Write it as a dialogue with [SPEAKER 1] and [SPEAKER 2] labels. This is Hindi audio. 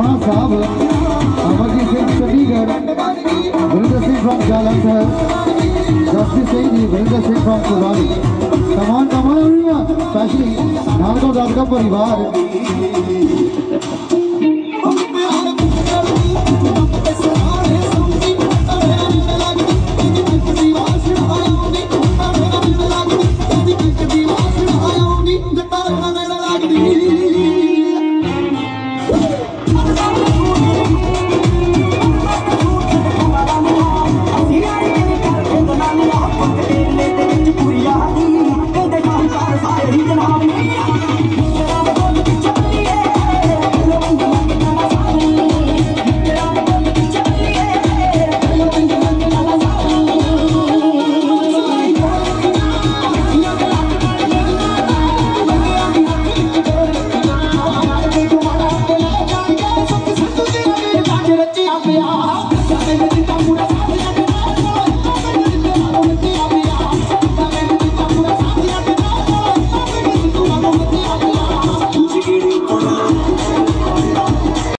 [SPEAKER 1] राणा साहब Amarjeet Singh Chandigarh Virendra Singh from Jalandhar justice Singh ji Virendra Singh from कुरानी कमान कमान स्पेशली नालगो दाद का परिवार.
[SPEAKER 2] 不要。